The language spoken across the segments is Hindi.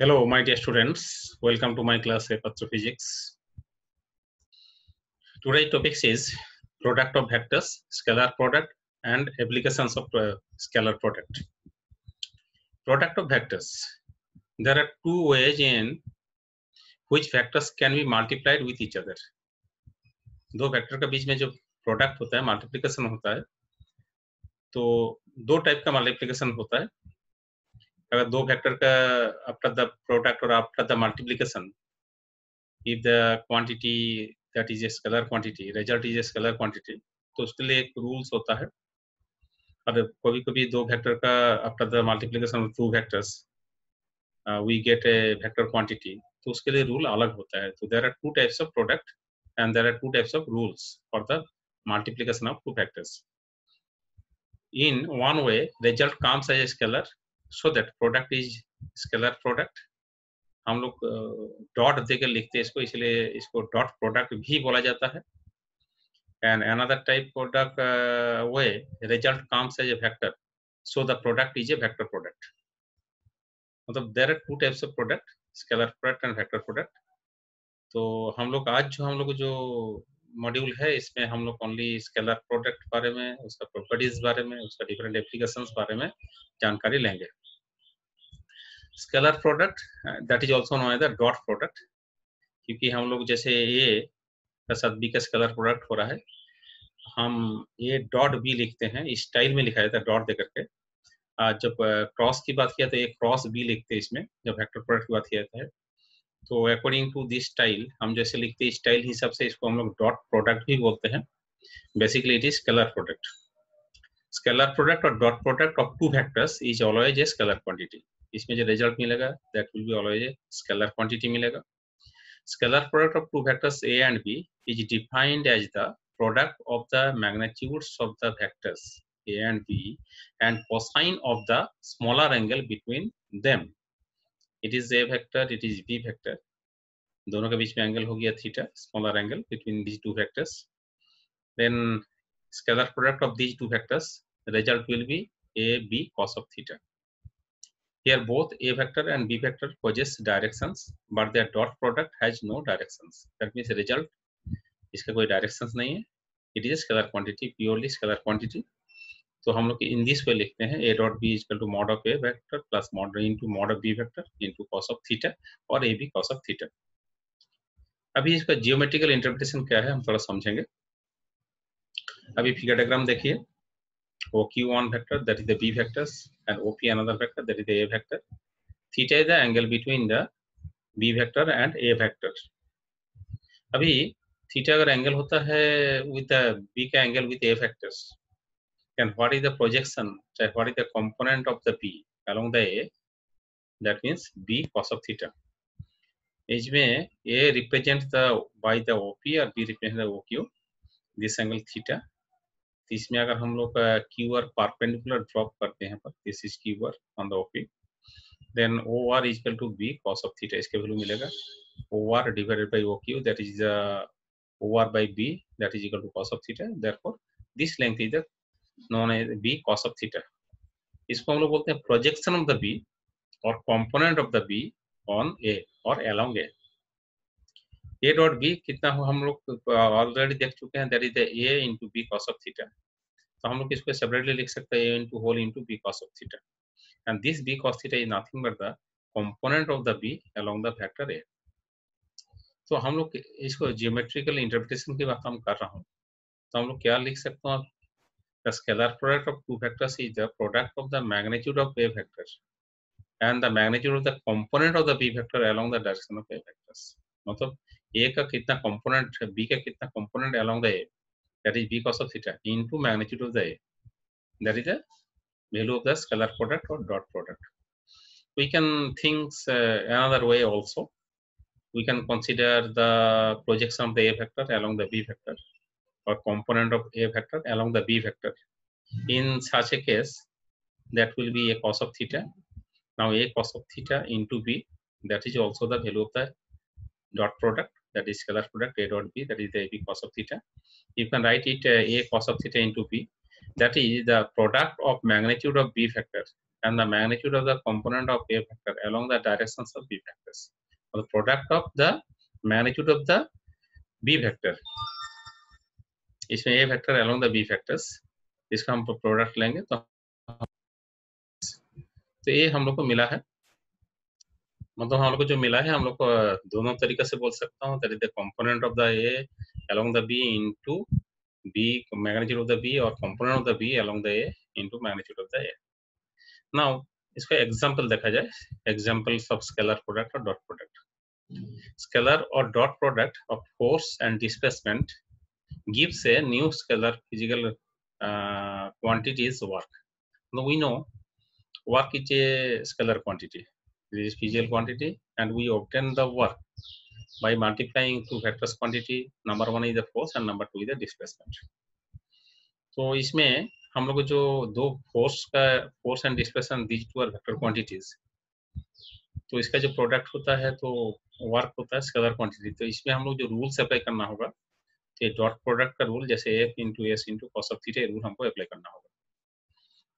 Hello, my dear students. Welcome to my class Astrophysics. Today's topic is product of vectors, scalar product, and applications of uh, scalar product. Product of vectors. There are two ways in which vectors can be multiplied with each other. दो वेक्टर के बीच में जो प्रोडक्ट होता है मल्टीप्लिकेशन होता है तो दो टाइप का मल्टीप्लिकेशन होता है अगर दो फैक्टर का आफ्टर द प्रोडक्ट और after the multiplication if the quantity that is a scalar quantity result is a scalar quantity तो उसके लिए एक रूल्स होता है। अब कभी कभी दो फैक्टर का after the multiplication of two factors we get a factor quantity तो उसके लिए रूल अलग होता है। तो there are two types of product and there are two types of rules for the multiplication of two factors in one way result comes as a scalar so that product is scalar product. हम लोग डॉट देकर लिखते हैं इसको, इसलिए इसको डॉट प्रोडक्ट भी बोला जाता है। And another type product way result comes as a vector so the product is a vector product मतलब there are two types of product scalar product and vector product तो हम लोग, आज जो हम लोग जो मॉड्यूल है, इसमें हम लोग ओनली स्केलर प्रोडक्ट बारे में, उसका प्रॉपर्टीज़ बारे में, उसका डिफरेंट एप्लीकेशन बारे में जानकारी लेंगे। Scalar product that is also known as the dot product क्योंकि हम लोग जैसे ए का साथ बी का स्केलर प्रोडक्ट हो रहा है, हम ए डॉट बी लिखते हैं स्टाइल में लिखा जाता है डॉट दे करके जब क्रॉस की बात किया तो एक क्रॉस बी लिखते हैं इसमें, जब वेक्टर प्रोडक्ट की बात किया जाता है। तो अकॉर्डिंग टू दिस स्टाइल हम जैसे लिखते हैं स्टाइल हिसाब से इसको हम लोग डॉट प्रोडक्ट भी बोलते हैं। Basically it is scalar product scalar product और dot product of two factors is always a scalar quantity इसमें जो रिज़ल्ट मिलेगा that will be always a scalar quantity मिलेगा scalar product of two factors A and B is defined as the product of the magnitudes of the factors A and B and cosine of the smaller angle between them it is a vector it is b vector दोनों के बीच में एंगल हो गया theta smaller angle between these two vectors then scalar product of these two vectors result will be a b cos of theta here both a vector and b vector possess directions but their dot product has no directions that means result इसका कोई directions नहीं है it is a scalar quantity purely scalar quantity तो हम लोग इन दिस वे लिखते हैं a dot B equal to mod of A vector plus mod into mod of B vector into cos of theta और A B cos of theta अभी इसका जियोमेट्रिकल इंटरप्रिटेशन क्या है हम थोड़ा समझेंगे अभी फिगर डायग्राम देखिए O Q one vector that is the B vectors and O P another vector that is the A vector theta is the angle between the B vector and A vector अभी थीटा अगर एंगल होता है विद द बी का angle with A vectors and what is the projection what is the component of the b along the a that means b cos of theta इसमें a represents the by the op और b represents the oq this angle theta तो इसमें अगर हम लोग क्यू आर पारपेंडिकुलर ड्रॉप करते हैं, पर this is QR on the OP then O R is equal to B cos of theta इसके वैल्यू मिलेगा। O R divided by O Q that is O R by B that is equal to cos of theta therefore this length is the as B cos of theta इसको हम लोग बोलते हैं प्रोजेक्शन ऑफ़ द बी और component of the B on A और along A A dot B कितना हो, हम लोग ऑलरेडी देख चुके हैं that is the A into B cos of theta तो हम लोग इसको सेपरेटली लिख सकते हैं A into whole into B cos of theta and this B cos theta is nothing but the component of the B along the vector A तो हम लोग इसको जियोमेट्रिकल इंटरप्रिटेशन की बात हम कर रहा हूँ। तो हम लोग क्या लिख सकते हैं the scalar product of two vectors is the product of the magnitude of a vector and the magnitude of the component of the b vector along the direction of a vectors. मतलब a का कितना component b का कितना component along the a that is b cos of theta into magnitude of the a that is the value of the scalar product or dot product we can think uh, another way also we can consider the projection of the a vector along the b vector or component of a vector along the b vector. In such a case, that will be a cos of theta. Now a cos of theta into b, that is also the value of the dot product, that is scalar product a dot b, that is the ab cos of theta. You can write it uh, a cos of theta into b. That is the product of magnitude of b vector and the magnitude of the component of A vector along the directions of B vectors. Or the product of the magnitude of the B vector. इसमें A vector along the B vectors इसका हम प्रोडक्ट लेंगे तो तो ये हम लोग को मिला है मतलब हम लोग को जो मिला है हम लोग को दोनों तरीके से बोल सकता हूँ is the component of the A along the b into b magnitude of the b or component of the b along the a into magnitude of the a now इसका एग्जांपल देखा जाए एग्जांपल ऑफ़ स्केलर प्रोडक्ट और डॉट प्रोडक्ट स्केलर और dot product of force and displacement a new scalar physical uh, quantities work now we know work is a scalar quantity this is physical quantity and we obtain the work by multiplying two vectors quantity. Number one is the force and number two is the displacement. तो इसमें हम लोग जो दो फोर्स का force and displacement these two are vector quantities तो इसका जो प्रोडक्ट होता है तो वर्क होता है स्केलर क्वांटिटी तो इसमें हम लोग जो रूल्स अप्लाई करना होगा तो डॉट प्रोडक्ट का रूल जैसे F into S into cos of theta rule हमको अप्लाई करना होगा।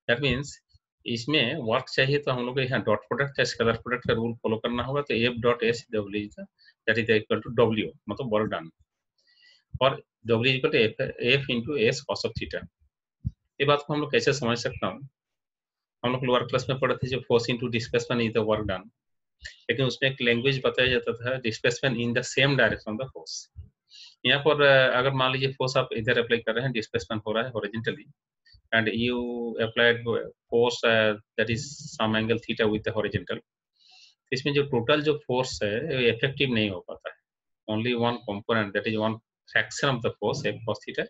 दैट मीन्स इसमें वर्क चाहिए तो हम लोग यहाँ डॉट प्रोडक्ट या स्केलर प्रोडक्ट का रूल फॉलो करना होगा तो F dot S W that is equal to W मतलब वर्क डन और W equal to F F into S cos of theta ये बात को हम लोग कैसे समझ सकता हूँ? हम लोग लोअर क्लास में पढ़े थे जो force into displacement is the work done लेकिन उसमें एक लैंग्वेज बताया जाता था displacement in the same direction the force यहाँ पर अगर मान लीजिए फोर्स आप इधर अप्लाई कर रहे हैं डिस्प्लेसमेंट हो रहा है horizontally and you applied force uh, that is some angle theta with the horizontal इसमें जो टोटल जो फोर्स है इफ़ेक्टिव नहीं हो पाता है only one component that is one of the force f cos theta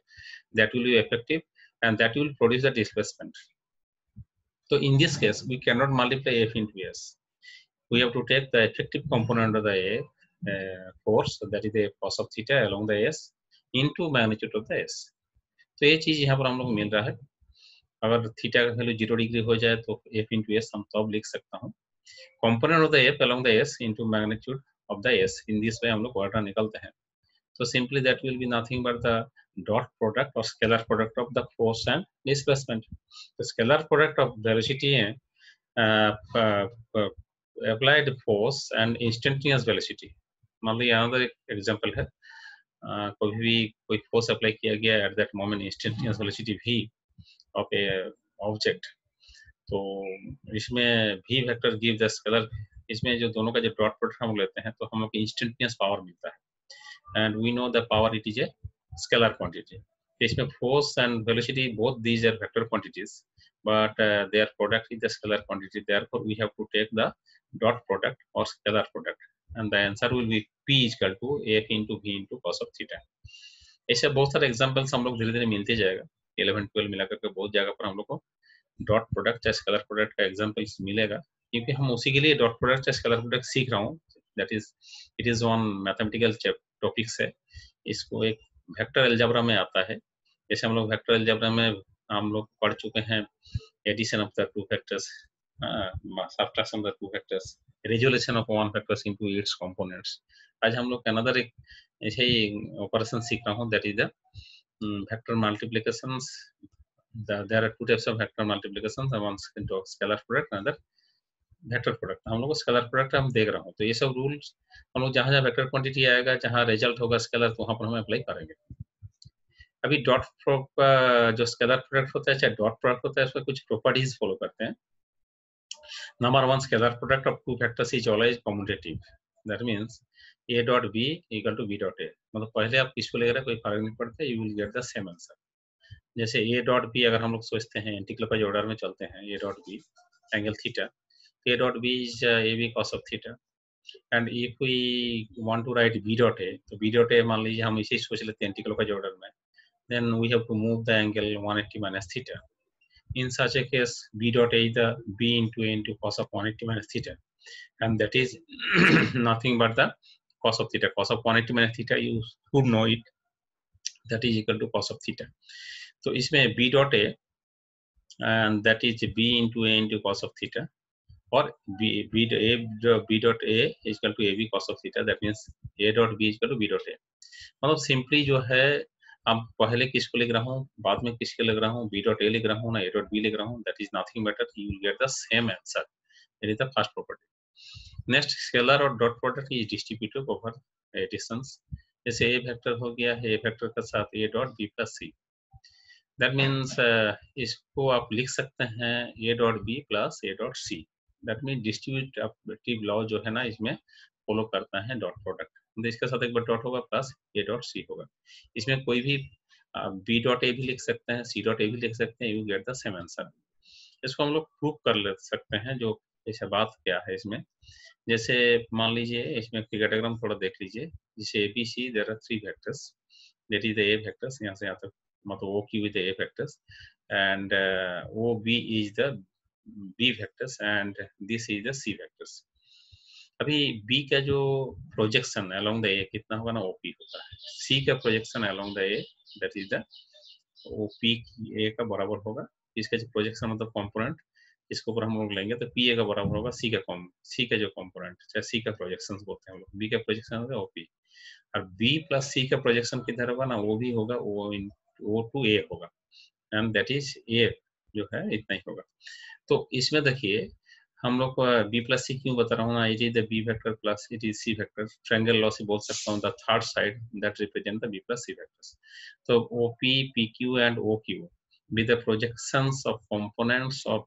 that will be effective and that will produce the displacement so in this case we cannot multiply f into s we have to take the effective component of the a uh, force that is the cos of theta along the s into magnitude of the s तो ये चीज़ यहाँ पर हम लोग मिल रहा है अगर थीटा का वैल्यू ज़ीरो डिग्री हो जाए तो एफ़ इंटू एस हम तब लिख सकता हूँ। Component of the F along the S into magnitude of the S in this way हम लोग वर्डा निकलते हैं। तो simply that will be nothing but the dot product और scalar product of the force and displacement the scalar product of velocity uh, uh, uh, applied force and instantaneous velocity. मान लीजिए है। कोई भी कोई फोर्स अप्लाई किया गया at that moment instantaneous velocity v of a object. तो इसमें भी वेक्टर गिव द स्केलर इसमें जो दोनों का जो डॉट प्रोडक्ट हम लेते हैं तो हम लोग इंस्टेंटेनियस पावर मिलता है। And we know the power it is a scalar quantity इसमें force and velocity both these are vector quantities uh, their product is the scalar quantity. Therefore we have to take the dot product or scalar product and the answer will be p is equal to f into v into cos of ऐसे बहुत सारे एग्जांपल्स हम लोग धीरे धीरे मिलते जाएगा। इलेवन, ट्वेल्व मिला करके बहुत जगह पर हम लोग को डॉट प्रोडक्ट या स्केलर प्रोडक्ट का एग्जांपल्स मिलेगा। क्योंकि हम उसी के लिए डॉट प्रोडक्ट या स्केलर प्रोडक्ट सीख रहा हूँ। That is it is one mathematical topics है। इसको एक वेक्टर एल्जेब्रा में आता है। जैसे हम लोग वेक्टर एल्जेब्रा में हम लोग पढ़ चुके हैं addition of the two factors of the two factors resolution of one factors into its components आज हम लोग अनदर एक ऐसे ही ऑपरेशन सीख रहा हूँ। That is the vector multiplications. The, there are two types of vector multiplications. One into scalar product another vector product हम लोग स्केलर प्रोडक्ट हम देख रहा हूँ। तो ये सब रूल्स हम लोग जहाँ जहाँ वेक्टर क्वांटिटी आएगा जहाँ रिज़ल्ट होगा स्केलर तो वहाँ पर हम अप्लाई करेंगे। अभी डॉट जो स्केलर प्रोडक्ट होता है चाहे डॉट प्रोडक्ट होता है उसमें कुछ प्रॉपर्टीज़ फॉलो करते हैं। Number one scalar product of two factors is always commutative that means A dot B equal to B dot A मतलब पहले आप किसको ले रहे कोई फ़र्क नहीं पड़ता you will get the same answer जैसे ए डॉट बी अगर हम लोग सोचते हैं एंटीक्लोपाइज ऑर्डर में चलते हैं A dot B angle theta a dot b is uh, ab cos of theta and if we want to write b dot a तो b dot a मान लीजिए हम इसे सोच लेते हैं एंटीक्लोपाइज ऑर्डर में then we have to move the angle 180 minus theta in such a case b dot a is the b into a into cos of 180 minus theta and that is nothing but the cos of theta cos of 180 minus theta you should know it that is equal to cos of theta तो इसमें b dot a and that is b into a into cos of theta or b b a b dot a is equal to ab cos of theta that means a dot b is equal to b dot a मतलब सिंपली जो है अब पहले किसको लिख रहा हूँ बाद में किसके लिख रहा हूँ बी डॉट ए लिख रहा हूँ ना ए डॉट बी लिख रहा हूँ that is nothing better you get the same answer that is the first property next scalar और dot product is distributive over a distance जैसे ए वेक्टर हो गया है ए वेक्टर के साथ A dot B plus C that means इसको आप लिख सकते हैं A dot B plus A dot C that mean distributive law जो है ना, इसमें फॉलो करता है डॉट प्रोडक्ट तो इसके साथ एक बार डॉट होगा प्लस ए डॉट सी होगा. इसमें कोई भी बी डॉट ए भी लिख सकते हैं सी डॉट ए भी लिख सकते हैं you get the same answer इसको हम लोग प्रूव कर ले सकते हैं जो ऐसा बात क्या है इसमें. जैसे मान लीजिए इसमें फिगर थोड़ा देख लीजिए, जैसे A B C there are three vectors that is the A vectors यहाँ से यहाँ तक मतलब O Q is the A vectors and O B is the B vectors and this is the C vectors अभी बी का जो प्रोजेक्शन अलोंग द ए कितना होगा ना ओपी होता है। सी का projection along the A that is the OP A का बराबर होगा। इसका जो प्रोजेक्शन मतलब कंपोनेंट इसके ऊपर हम लोग लेंगे तो पी ए का बराबर होगा सी का कॉम सी का जो कंपोनेंट चाहे सी का प्रोजेक्शन बोलते हैं हम लोग। बी का प्रोजेक्शन होगा ओपी और बी प्लस सी का प्रोजेक्शन किधर होगा ना, वो भी होगा, वो इन ओ टू ए होगा। एंड दैट इज़ ए जो है, इतना ही होगा। तो इसमें देखिए, हम लोग को बी प्लस सी क्यों बता रहा हूँ ना it is the B vector plus it is C vector triangle law से बोल सकता हूँ the third side that represent the B plus C vectors तो O P P Q and O Q be the projections of components of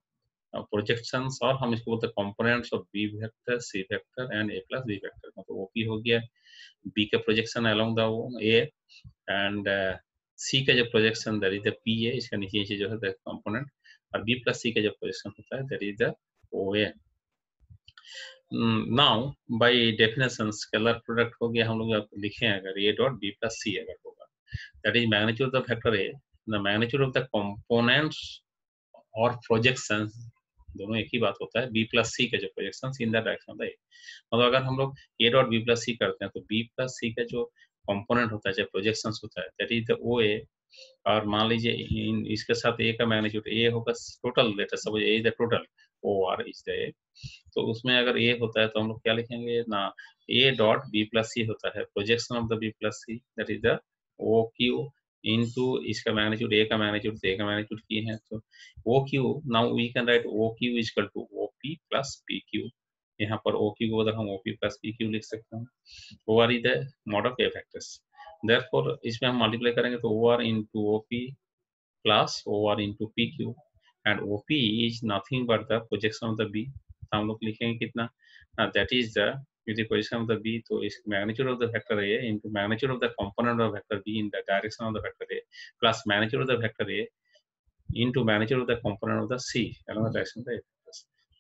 projections और हम इसको बोलते हैं components of B vector, C vector and A plus B vector. मतलब ओ पी हो गया बी का projection along the A and C का जो projection that is the P A, इसका नीचे नीचे जो है द कंपोनेंट और बी प्लस सी का जो प्रोजेक्शन होता है that is the OA. Now by definition scalar product हो गया, हम लोग लिखे अगर A dot B plus C अगर होगा। That is magnitude of the vector A. The magnitude of the components और प्रोजेक्शंस दोनों एक ही बात होता है बी प्लस सी का जो projection in the direction the A मतलब अगर हम लोग A dot B plus C करते हैं तो बी प्लस सी का जो कंपोनेंट होता है, जो प्रोजेक्शंस होता है that is the O A और मान लीजिए इसके साथ ए का मैग्नीट्यूड ए होगा total later suppose A is the total O R is the A तो उसमें अगर ए होता है तो हम लोग क्या लिखेंगे? ना A dot B plus C होता है projection of the B plus C that is the O Q into इसका मैग्नीट्यूड ए का मैग्नीट्यूड ए का मैग्नीट्यूड की है तो O Q now we can write O Q is equal to O P plus P Q यहाँ पर ओ क्यू को हम O P plus P Q लिख सकते हैं O R is the mod of A vectors therefore इसमें हम मल्टीप्लाई करेंगे तो O into O P plus O into P Q and OP is nothing but the projection of the B. तो हम लोग लिखेंगे कितना? That is the with the position of the B तो इस magnitude of the vector A into magnitude of the component of vector B in the direction of the vector A plus magnitude of the vector A into magnitude of the component of the C along the direction of the A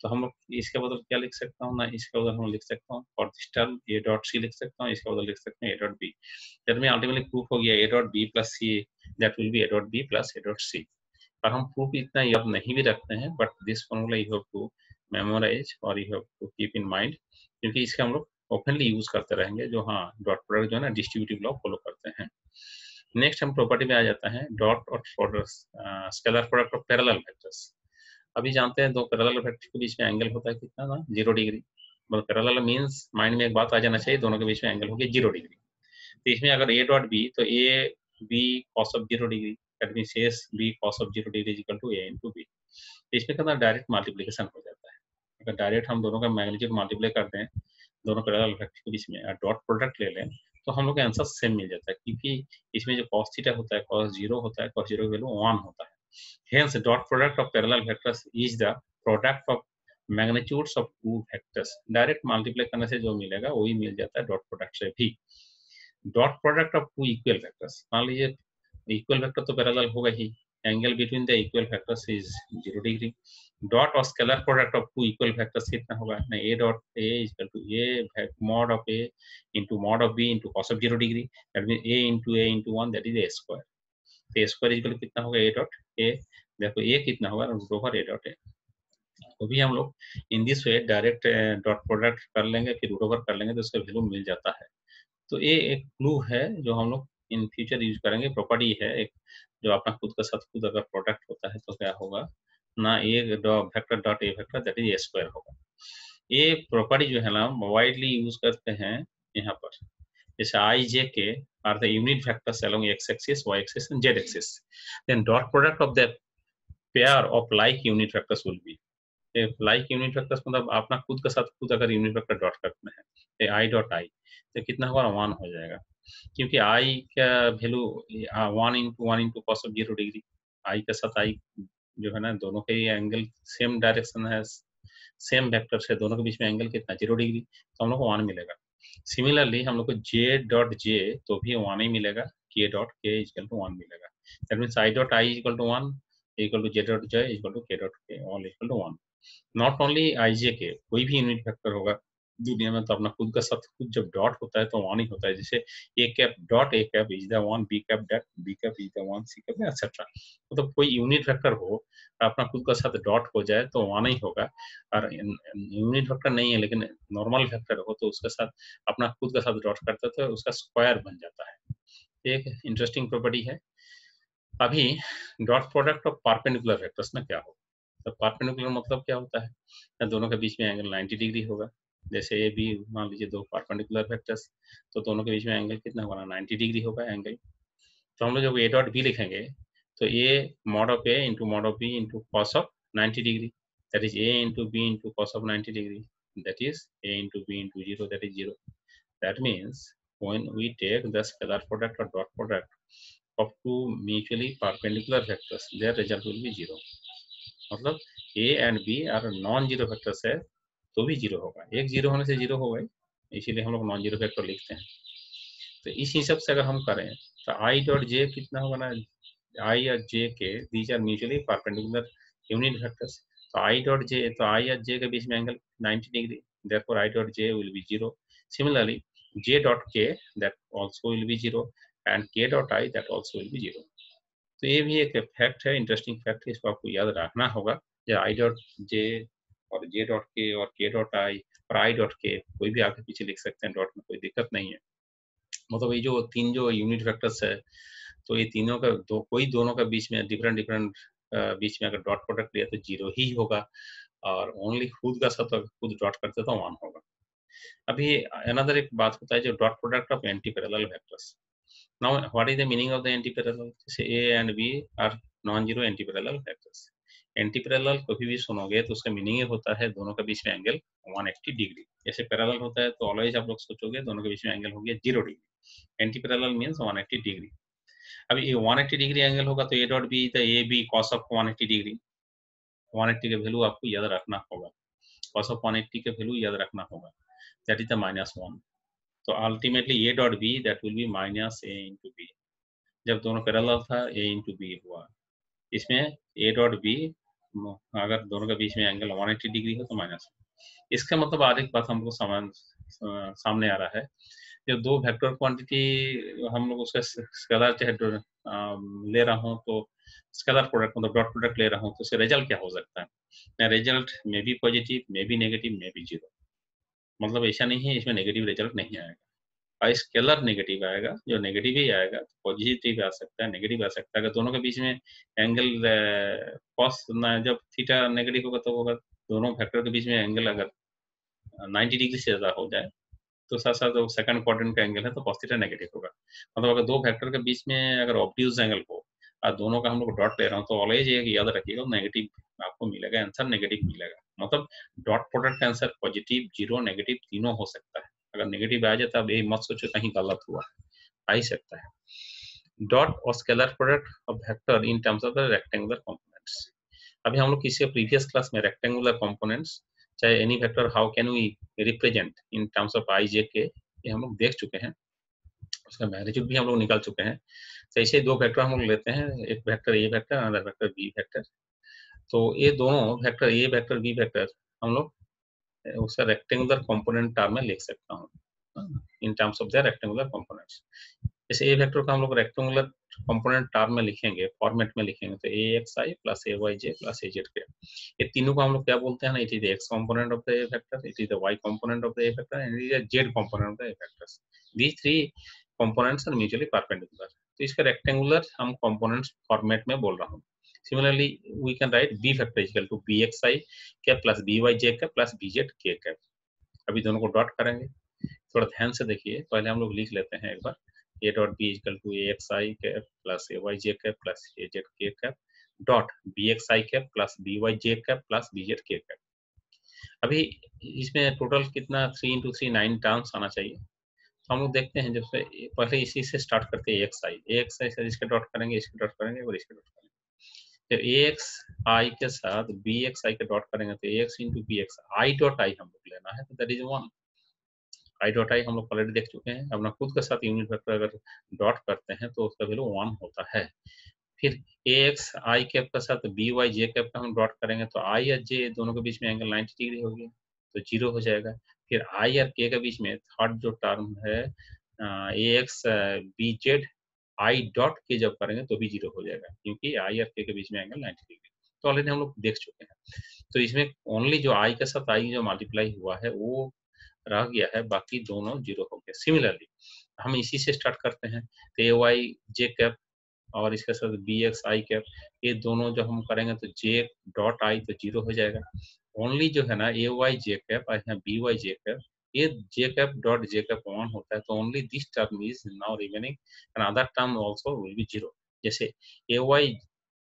तो हम इसके बदल क्या लिख सकता हूँ ना इसके बदल हम लिख सकता हूँ for this term A dot C लिख सकता हूँ इसके बदल लिख सकते हैं ए डॉट बी दैट में अल्टीमेटली प्रूफ हो गया A dot B plus C that will be A dot B plus A dot C पर हम प्रूफ इतना याद नहीं भी रखते हैं but this formula you have to memorise और you have to keep in mind क्योंकि इसका हम लोग ओपनली यूज़ करते रहेंगे, जो हाँ डॉट प्रोडक्ट जो है ना डिस्ट्रीब्यूटिव लॉ फॉलो करते हैं। नेक्स्ट हम प्रॉपर्टी में आ जाता है डॉट और scalar product of parallel vectors अभी जानते हैं दो पैरेलल वेक्टर के बीच में एंगल होता है कितना ना ज़ीरो डिग्री मतलब पैरेलल मींस माइंड में एक बात आ जाना चाहिए, दोनों के बीच में एंगल होगी ज़ीरो डिग्री तो इसमें अगर ए डॉट बी तो A B cos of zero degree as b cos of 0 degree is equal to a into b इसमें कितना डायरेक्ट मल्टीप्लिकेशन हो जाता है। अगर डायरेक्ट हम दोनों का मैग्नीट्यूड मल्टीप्लाई करते हैं, दोनों पैरेलल वेक्टर के बीच में डॉट प्रोडक्ट ले लें तो हम लोग का आंसर सेम मिल जाता है। क्योंकि इसमें जो cos थीटा होता है, cos ज़ीरो होता है, cos ज़ीरो की वैल्यू 1 होता है। Hence, dot product of parallel vectors is the product of magnitudes of two vectors direct multiply करने से जो मिलेगा, वही मिल जाता है डॉट प्रोडक्ट से भी। Dot product of two equal vectors मान लीजिए इक्वल वेक्टर तो पैरेलल होगा ही। Angle between the equal vectors is zero degree dot और scalar product of two equal vectors कितना होगा ना A dot A equal to A mod of A into mod of B into cos of zero degree that mean A into A into 1 that is A square तो ए स्क्वायर इक्वल कितना होगा? ए डॉट ए देखो ए कितना होगा? Root over A dot A तो भी हम लोग in this way direct dot product कर लेंगे, फिर रूट ओवर कर लेंगे तो उसका वैल्यू मिल जाता है। तो ये एक क्लू है जो हम लोग इन फ्यूचर यूज़ करेंगे। प्रॉपर्टी है एक, जो अपना खुद का साथ खुद अगर प्रोडक्ट होता है तो क्या होगा? ना A vector dot A vector that is A square होगा। ये प्रॉपर्टी जो है ना वाइडली यूज़ करते हैं यहाँ पर। जैसे i, j, k are the unit vectors along x axis, y axis and z axis then dot product of the pair of like unit vectors will be like unit vectors मतलब अपना खुद के साथ खुद अगर यूनिट वेक्टर डॉट करते हैं आई डॉट आई तो कितना होगा? वन हो जाएगा। क्योंकि आई का value one into one into cos of zero degree I के साथ आई जो है ना, दोनों के एंगल सेम डायरेक्शन है सेम वेक्टर से दोनों के बीच में एंगल कितना? ज़ीरो डिग्री तो हम लोग को वन मिलेगा। सिमिलरली हम लोग को जे डॉट जे तो भी वन ही मिलेगा। K dot K equal to one मिलेगा। That means I dot I equal to one equal to J dot J equal to K dot K all equal to one not only I J K कोई भी यूनिट फैक्टर होगा दुनिया में तो अपना खुद का सब खुद जब डॉट होता है तो वन ही होता है। जैसे A cap dot A cap is the one B cap dot B cap is the one C cap etcetera मतलब कोई यूनिट वेक्टर हो, अपना खुद का साथ डॉट हो जाए तो वन ही होगा। और यूनिट वेक्टर नहीं है, लेकिन नॉर्मल वेक्टर हो तो उसके साथ अपना खुद का साथ डॉट करते तो उसका स्क्वायर बन जाता है। एक इंटरेस्टिंग प्रॉपर्टी है। अभी dot product of perpendicular vectors में क्या होगा? तो पार्पेंडिकुलर मतलब क्या होता है? दोनों के बीच में एंगल 90 डिग्री होगा। जैसे ए बी मान लीजिए दो पार्पेंडिकुलर वेक्टर्स तो दोनों के बीच में एंगल कितना होगा? 90 डिग्री होगा एंगल तो हम लोग जब ए डॉट बी लिखेंगे तो A mod of A into mod of B into cos of 90 degree. That is A into B into cos of 90 degree. That is a into b into 0 that is 0 that means when we take the scalar product or dot product of two mutually perpendicular vectors, their result will be 0 मतलब A and B are non zero vectors है तो भी ज़ीरो होगा। एक ज़ीरो होने से ज़ीरो होगा इसीलिए हम लोग नॉन ज़ीरो वेक्टर लिखते हैं। तो इस हिसाब से अगर हम करें तो आई डॉट जे कितना होगा ना? आई और J K these are mutually perpendicular unit vectors तो आई डॉट जे तो आई और जे के बीच में angle 90 degree therefore i dot j will be zero similarly, j dot k, that also will be zero, and k dot i, that also will be zero तो ये भी एक फैक्ट है इंटरेस्टिंग फैक्ट है, इसको आपको याद रखना होगा। जो आई डॉट जे और जे डॉट के और के डॉट आई और आई डॉट के कोई भी आगे पीछे लिख सकते हैं डॉट में कोई दिक्कत नहीं है मतलब ये जो तीन जो यूनिट वेक्टर्स है तो ये तीनों का दो कोई दोनों का बीच में डिफरेंट डिफरेंट बीच में अगर डॉट प्रोडक्ट लिया तो ज़ीरो ही होगा और ओनली खुद का साथ अगर खुद डॉट करते तो वन होगा अभी अनदर एक बात होता है जो dot product of antiparallel vectors Now, what is the meaning of the antiparallel? Say A and B are non-zero antiparallel vectors. Antiparallel कभी भी सुनोगे तो उसका मीनिंग ये होता है दोनों के बीच में एंगल 180 डिग्री। जैसे पैरेलल होता है तो ऑलवेज आप लोग सोचोगे दोनों के बीच में एंगल हो गया zero degree. Antiparallel means 180 degree. अब ये 180 डिग्री एंगल होगा तो A dot B the A B cos of 180 degree. 180 का वैल्यू आपको याद रखना होगा। कॉस ऑफ़ 180 का वैल्यू याद रखना होगा। That is the minus one तो ultimately A dot B that will be minus A into B जब दोनों पैरेलल था ए इंटू बी हुआ। इसमें ए डॉट बी अगर दोनों के बीच में एंगल 180 डिग्री हो तो माइनस इसका मतलब आज एक बात हमको समान सामने आ रहा है। जो दो वेक्टर क्वांटिटी हम लोग उसका स्केलर चाहे ले रहा हूँ तो स्केलर प्रोडक्ट मतलब डॉट प्रोडक्ट ले रहा हूँ तो उसका रिज़ल्ट क्या हो सकता है? Result may be positive may be negative may be zero मतलब ऐसा नहीं है, इसमें नेगेटिव रिज़ल्ट नहीं आएगा। और स्केलर नेगेटिव आएगा, जो नेगेटिव ही आएगा तो पॉजिटिव आ सकता है नेगेटिव आ सकता है। अगर दोनों के बीच में एंगल कॉस जब थीटा नेगेटिव होगा तो होगा दोनों फैक्टर के बीच में एंगल अगर 90 डिग्री से ज़्यादा हो जाए तो साथ साथ सेकंड क्वाड्रेंट का एंगल है तो थीटा नेगेटिव होगा। मतलब अगर दो फैक्टर के बीच में अगर ऑब्ट्यूज एंगल हो और दोनों का हम लोग डॉट ले रहा हूँ तो ऑलवेज ये याद रखिएगा नेगेटिव आपको मिलेगा आंसर नेगेटिव मिलेगा। मतलब डॉट प्रोडक्ट का आंसर पॉजिटिव ज़ीरो नेगेटिव तीनों हो सकता है। अगर नेगेटिव आ जाए तो अब ये मत सोचो, कहीं गलत हुआ। आ ही सकता है। डॉट और scalar product of vector in terms of the rectangular components अभी हम लोग किसी प्रीवियस क्लास में रेक्टेंगुलर कंपोनेंट्स चाहे any vector how can we represent in terms of I J K ये हम लोग देख चुके हैं। उसका मैग्नीट्यूड भी हम लोग निकाल चुके हैं। तो ऐसे दो वेक्टर हम लोग लेते हैं, एक vector A vector another vector B vector तो ये दोनों vector A vector B vector हम लोग उसका रेक्टेंगुलर कंपोनेंट टर्म में लिख सकता हूँ। In terms of the rectangular components जैसे ए वेक्टर का हम लोग रेक्टेंगुलर कंपोनेंट टर्म में लिखेंगे फॉर्मेट में लिखेंगे तो A X I plus A Y J plus A Z K ये तीनों को हम लोग क्या बोलते हैं ना? It is X component of the A vector it is the Y component of the A vector and it is Z component of the A vectors these three components are mutually perpendicular तो इसका रेक्टेंगुलर हम कंपोनेंट्स फॉर्मेट में बोल रहा हूँ। Similarly, we can write b factor is equal to bxi cap plus by j cap plus bz k cap. अभी दोनों को डॉट करेंगे। थोड़ा ध्यान से देखिए। पहले हम लोग लिख लेते हैं एक बार। A dot B equal to A X I cap plus A Y J cap plus A Z K cap dot B X I cap plus B Y J cap plus B Z K cap अभी इसमें टोटल कितना three into three nine terms आना चाहिए। तो हम लोग देखते हैं जब से पहले इसी से स्टार्ट करते हैं एक्स आई एक्स आई से इसके डॉट करेंगे इसके डॉट करेंगे और इसके डॉट करेंगे। फिर ए एक्स आई के साथ बी एक्स आई के डॉट करेंगे तो A X into B X I dot I हम लोग लेना है तो that is one I dot I हम लोग ऑलरेडी देख चुके हैं, अपना खुद के साथ यूनिट वेक्टर अगर डॉट करते हैं तो उसका वैल्यू वन होता है। फिर ए एक्स आई कैप के साथ बी वाई जे कैप का हम डॉट करेंगे तो आई और जे दोनों के बीच में एंगल 90 डिग्री हो गया तो ज़ीरो हो जाएगा। फिर आई और के के बीच में थर्ड जो टर्म है A X B Z I dot K जब करेंगे तो भी ज़ीरो हो जाएगा, क्योंकि आई और के के बीच में एंगल 90 डिग्री तो ऑलरेडी हम लोग देख चुके हैं। तो इसमें ओनली जो आई के साथ आई जो मल्टीप्लाई हुआ है, वो रह गया है, बाकी दोनों ज़ीरो हो गए। सिमिलरली हम इसी से स्टार्ट करते हैं। तो ए वाई जे कैप और इसके साथ बी एक्स आई कैप ये दोनों जब हम करेंगे तो जे डॉट आई तो ज़ीरो हो जाएगा। ओनली जो है ना ए वाई जे कैप और यहाँ बी वाई जे कैप ये डॉट जे कैप वन होता है तो only this term is now remaining and other term also will be zero जैसे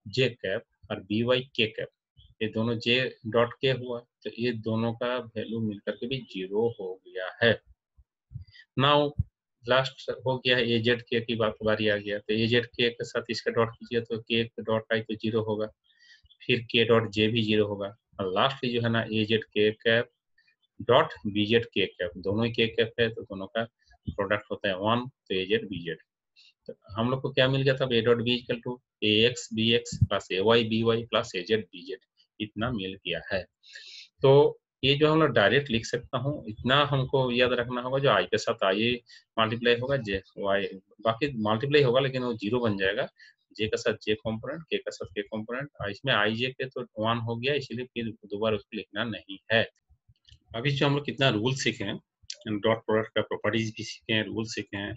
जे कैप और के कैप ये दोनों जे डॉट के हुआ तो ये दोनों का वैल्यू मिलकर के भी ज़ीरो हो गया है। नाउ लास्ट हो गया ए जेड के की बात, बारी आ गया। तो ए जेड के के साथ इसका डॉट कीजिए तो के डॉट आई तो ज़ीरो होगा, फिर के डॉट जे भी ज़ीरो होगा। और लास्ट जो है ना A Z K cap dot B Z K cap दोनों के कैप है तो दोनों का प्रोडक्ट होता है वन तो ए जेड बी जेड तो हम लोग को क्या मिल गया था? A dot B equal to A X B X plus A Y B Y plus A Z B Z इतना मिल गया है। तो ये जो हम लोग डायरेक्ट लिख सकता हूँ, इतना हमको याद रखना होगा, जो आई के साथ आई मल्टीप्लाई होगा जे वाई बाकी मल्टीप्लाई होगा, लेकिन वो ज़ीरो बन जाएगा। जे के साथ जे कॉम्पोनेंट के के साथ के कॉम्पोनेंट इसमें आई जे के तो वन हो गया, इसलिए फिर दोबारा उसको लिखना नहीं है। अभी जो हम लोग कितना रूल सीखे हैं डॉट प्रोडक्ट का प्रॉपर्टीज़ भी सीखे हैं रूल सीखे हैं,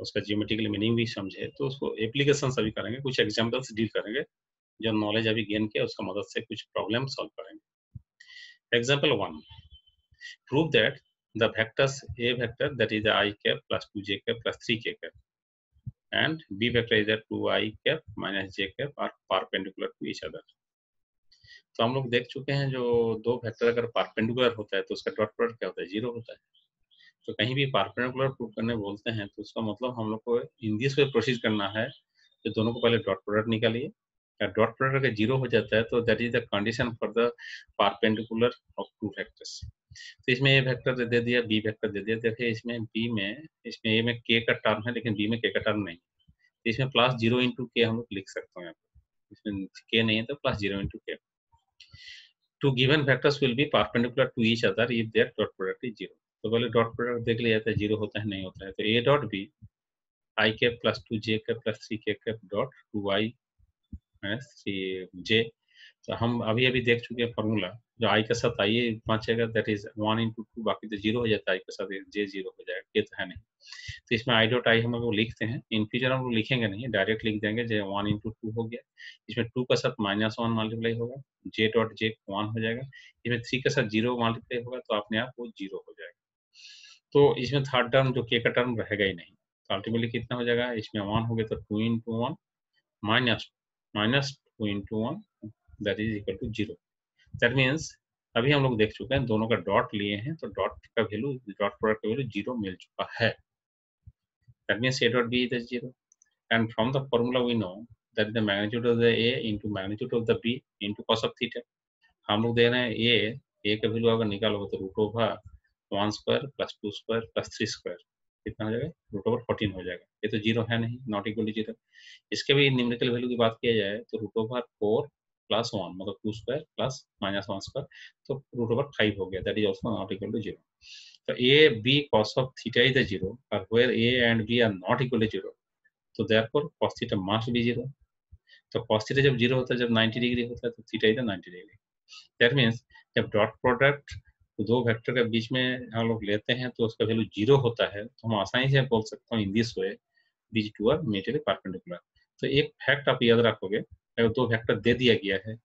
उसका जियोमेटिकल मीनिंग भी समझे तो उसको एप्लीकेशन अभी करेंगे, कुछ एग्जाम्पल्स डील करेंगे, जो नॉलेज अभी गेन किया, उसका मदद से कुछ प्रॉब्लम सॉल्व करेंगे। Example one prove that the vectors A vector that is I cap plus two J cap plus three K cap and B vector is two I cap minus J cap are perpendicular to each other तो हम लोग देख चुके हैं जो दो वेक्टर अगर पारपेंडिकुलर होता है तो उसका डॉट प्रोडक्ट क्या होता है? ज़ीरो होता है। तो कहीं भी पारपेंडिकुलर प्रूव करने बोलते हैं तो उसका मतलब हम लोग को इन दिस वे प्रोसीड करना है तो दोनों को पहले डॉट प्रोडक्ट निकालिए। डॉट प्रोडक्ट अगर ज़ीरो हो जाता है तो that is the condition for the perpendicular of two vectors तो इसमें ए वेक्टर दे दिया बी वेक्टर दे दिया। देखिए, इसमें बी में, इसमें ए में के का टर्म है, लेकिन बी में के का टर्म नहीं तो इसमें प्लस ज़ीरो इंटू के हम लोग लिख सकते हैं। इसमें के नहीं है तो plus zero into k two given vectors will be perpendicular to each other if their dot product is zero तो पहले डॉट प्रोडक्ट देख लिया जाता है ज़ीरो होता है, नहीं होता है। तो ए dot b i k plus two j cap plus three k cap dot two i j तो हम अभी अभी देख चुके हैं फॉर्मूला जो आई के साथ आई पहुंचेगा that is one into two बाकी तो ज़ीरो हो जाता है आई के साथ जे ज़ीरो हो जाएगा, ये तो है नहीं। तो इसमें आई डॉट आई हम लोग लिखते हैं इन फ्यूचर हम लोग लिखेंगे नहीं डायरेक्ट लिख देंगे जो वन इंटू टू हो गया। इसमें टू के साथ माइनस वन मल्टीप्लाई होगा जे डॉट जे वन हो जाएगा। इसमें थ्री के साथ ज़ीरो मल्टीप्लाई होगा तो अपने आप वो ज़ीरो हो जाएगा। तो इसमें थर्ड टर्म जो के का टर्म रहेगा ही नहीं। तो अल्टीमेटली कितना हो जाएगा, इसमें वन हो गया तो two into one minus minus two into one that is equal to zero that means अभी हम लोग देख चुके हैं, दोनों का डॉट लिए हैं तो डॉट का वैल्यू डॉट प्रोडक्ट का वैल्यू ज़ीरो मिल चुका है। That means a dot b is zero and from the formula we know that is the magnitude of the a into magnitude of the b into cos of theta हम लोग दे रहे हैं ए ए का वैल्यू अगर निकालोगे तो root over one square plus two square plus three square कितना हो जाएगा? रूट ओवर फोर्टीन हो जाएगा। ये तो ज़ीरो है नहीं नॉट इक्वल टू ज़ीरो इसके भी निम्नलिखित वैल्यू की बात किया जाए तो root over four plus one मतलब two square plus minus one square तो रूट ओवर फाइव हो गया। That is also not equal to zero तो a b cos of theta is zero और where a and b are not equal to zero तो therefore cos theta must be zero तो कॉस थीटा जब ज़ीरो होता है, जब 90 डिग्री होता है तो theta is 90 degree that means जब डॉट प्रोडक्ट दो वेक्टर के बीच में हम लोग लेते हैं तो उसका वैल्यू ज़ीरो होता है तो हम आसानी से बोल सकते हैं in this way these two are mutually perpendicular तो एक फैक्ट आप याद रखोगे अगर दो वेक्टर दे दिया गया है।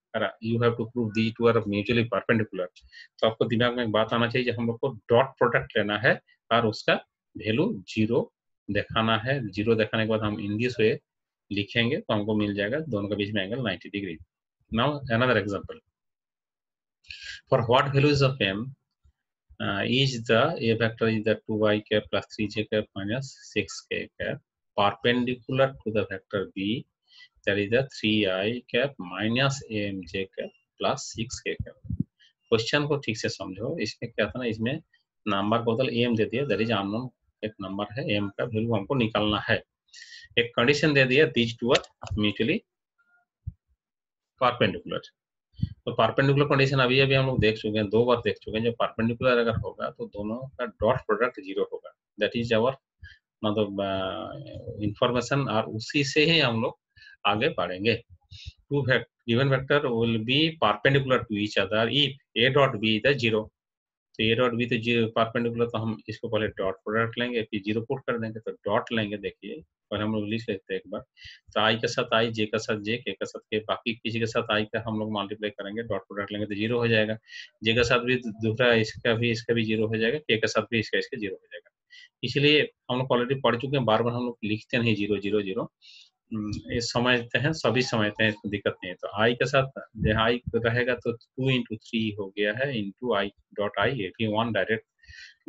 You have to prove the two are mutually perpendicular तो आपको दिमाग में एक बात आना चाहिए हम लोग को डॉट प्रोडक्ट लेना है और उसका वैल्यू ज़ीरो दिखाना है। ज़ीरो दिखाने के बाद हम दिस वे लिखेंगे तो हमको मिल जाएगा दोनों के बीच में angle 90 degree now another example for what values of m? Uh, is the a vector is the 2y cap plus 3j cap minus 6k cap perpendicular to the vector b that is the 3i cap minus amj cap plus 6k cap. Question को ठीक से समझो। इसमें क्या था ना, इसमें नंबर बदल एम दे दिया। दैट इज़ अननोन एक नंबर है। एम का वैल्यू हमको निकालना है। एक कंडीशन दे दिया these two are mutually perpendicular तो परपेंडिकुलर कंडीशन अभी अभी हम लोग देख चुके हैं, दो बार देख चुके हैं। जब परपेंडिकुलर अगर होगा तो दोनों का डॉट प्रोडक्ट ज़ीरो होगा। दैट इज़ अवर मतलब इंफॉर्मेशन और उसी से ही हम लोग आगे बढ़ेंगे। Two given vector will be perpendicular to each other if a dot b is zero. तो ए डॉट बी तो ज़ीरो परपेंडिकुलर तो हम इसको पहले डॉट प्रोडक्ट लेंगे, फिर ज़ीरो पुट कर देंगे तो डॉट लेंगे देखिए। पहले हम लोग लिख लेते हैं एक बार। तो आई के साथ आई जे का साथ जे के का साथ के बाकी किसी के साथ आई का हम लोग मल्टीप्लाई करेंगे डॉट प्रोडक्ट लेंगे तो ज़ीरो हो जाएगा। जे का साथ भी दूसरा इसका भी इसका भी ज़ीरो हो जाएगा के का साथ भी इसका इसका ज़ीरो हो जाएगा। इसलिए हम लोग ऑलरेडी पढ़ चुके हैं, बार बार हम लोग लिखते नहीं ज़ीरो ज़ीरो ज़ीरो समझते हैं, सभी समझते हैं इसमें दिक्कत नहीं है। तो आई के साथ आई रहेगा तो टू इंटू थ्री हो गया है इंटू आई डॉट आई ये भी वन डायरेक्ट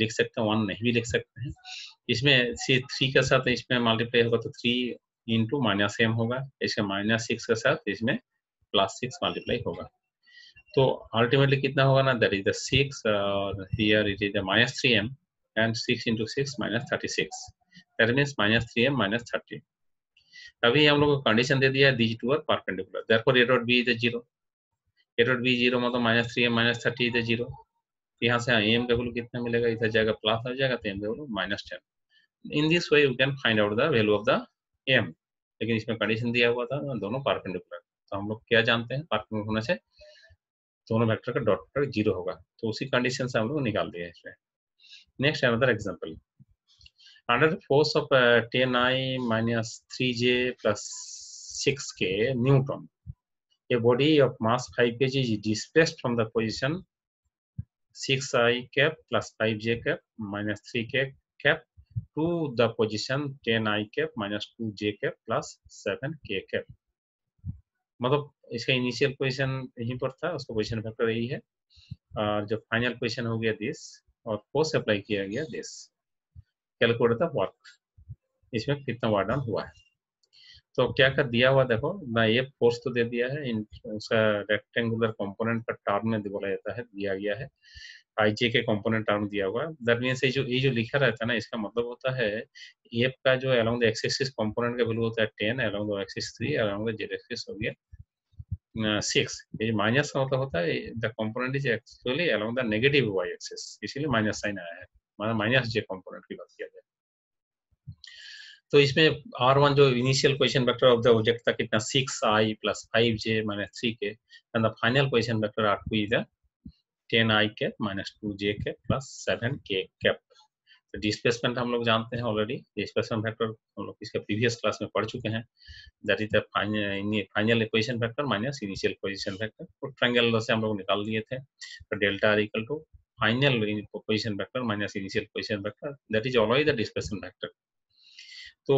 लिख सकते हैं वन नहीं भी लिख सकते हैं। इसमें सी थ्री के साथ इसमें मल्टीप्लाई होगा तो थ्री इंटू माइनस एम होगा। इसके माइनस सिक्स के साथ इसमें प्लस सिक्स मल्टीप्लाई होगा। तो अल्टीमेटली कितना होगा ना दैट इज़ द सिक्स और here it is the minus three m and six into six minus thirty six that means minus three m minus thirty अभी हम लोग को कंडीशन दे दिया these two are perpendicular therefore a dot b is zero a dot b zero मतलब minus three m minus thirty is zero यहाँ से एम का वैल्यू कितना मिलेगा? इधर जाएगा प्लस आ जाएगा तो एम का value minus ten in this way you can find out the value of the m लेकिन इसमें कंडीशन दिया हुआ था दोनों परपेंडिकुलर तो हम लोग क्या जानते हैं? परपेंडिकुलर होने से दोनों वेक्टर का डॉट प्रोडक्ट ज़ीरो होगा। तो उसी कंडीशन से हम लोग निकाल दिया इसमें। Next another example under the force of uh, 10i minus 3j plus 6k newton a body of mass 5 kg is displaced from the position 6i cap plus 5j cap minus 3k cap to the position 10i cap minus 2j cap plus 7k cap मतलब इसका इनिशियल पोजीशन यहीं पर था उसका पोजीशन वेक्टर यही है और जो फाइनल पोजीशन हो गया दिस और फोर्स अप्लाई किया गया दिस कैलकुलेट द वर्क इसमें कितना वर्क डाउन हुआ है। तो क्या कर दिया हुआ देखो, ना ये फोर्स तो दे दिया है उसका रेक्टेंगुलर कंपोनेंट का टर्म में बोला जाता है, दिया गया है। आई जे के कंपोनेंट टर्म दिया हुआ है। दैट मीन्स ये जो ये जो लिखा रहता है ना, इसका मतलब होता है एफ़ का जो along the x axis component का वैल्यू होता है ten along the axis three along the z axis हो गया सिक्स ये माइनस का मतलब होता है the component is actually along the negative y axis इसीलिए माइनस साइन आया है। माइनस जे कंपोनेंट की बात किया जाए। तो इसमें आर वन जो initial question vector of the object था, कितना six i plus five j minus three k and the final question vector r two is ten i cap minus two j cap plus seven k cap तो डिस्प्लेसमेंट हम लोग जानते हैं ऑलरेडी डिस्प्लेसमेंट वेक्टर हम लोग इसके प्रीवियस क्लास में पढ़ चुके हैं। That is the final equation vector minus initial position vector तो ट्रायंगल से हम लोग निकाल लिए थे। तो delta r equal to final position vector minus initial position vector, that is always the displacement vector. तो